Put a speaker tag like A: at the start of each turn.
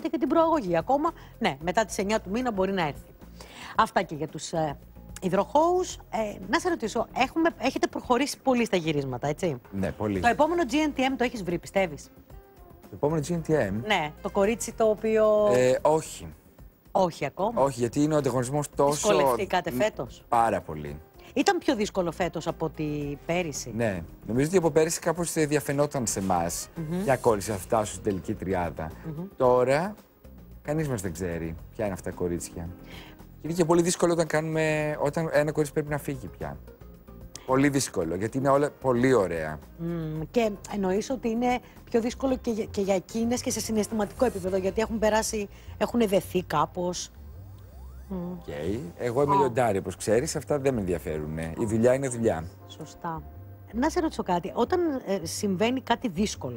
A: και την προαγωγή. Ακόμα, ναι, μετά τις 9 του μήνα μπορεί να έρθει. Αυτά και για τους ε, υδροχώους. Ε, να σε ρωτήσω, έχουμε, έχετε προχωρήσει πολύ στα γυρίσματα, έτσι;
B: Ναι, πολύ.
A: Το επόμενο GNTM το έχεις βρει, πιστεύεις;
B: Το επόμενο GNTM.
A: Ναι, το κορίτσι το οποίο...
B: Ε, όχι.
A: Όχι ακόμα.
B: Όχι, γιατί είναι ο ανταγωνισμός τόσο.
A: Δυσκολευτήκατε φέτος;
B: Πάρα πολύ.
A: Ήταν πιο δύσκολο φέτος από ότι πέρυσι.
B: Ναι. Νομίζω ότι από πέρυσι κάπως διαφαινόταν σε εμάς ποια κορίτσια θα φτάσουν στην τελική τριάδα. Τώρα κανείς μας δεν ξέρει ποια είναι αυτά τα κορίτσια. Και είναι και πολύ δύσκολο όταν, κάνουμε, όταν ένα κορίτσι πρέπει να φύγει πια. Πολύ δύσκολο, γιατί είναι όλα πολύ ωραία.
A: Μμ, και εννοείς ότι είναι πιο δύσκολο και, για- και για εκείνες και σε συναισθηματικό επίπεδο, γιατί έχουν περάσει, έχουν δεθεί κάπως;
B: Οκ. Εγώ είμαι λιοντάρι, όπως ξέρεις, αυτά δεν με ενδιαφέρουν. Η δουλειά είναι δουλειά.
A: Σωστά. Να σε ρωτήσω κάτι. Όταν ε, συμβαίνει κάτι δύσκολο,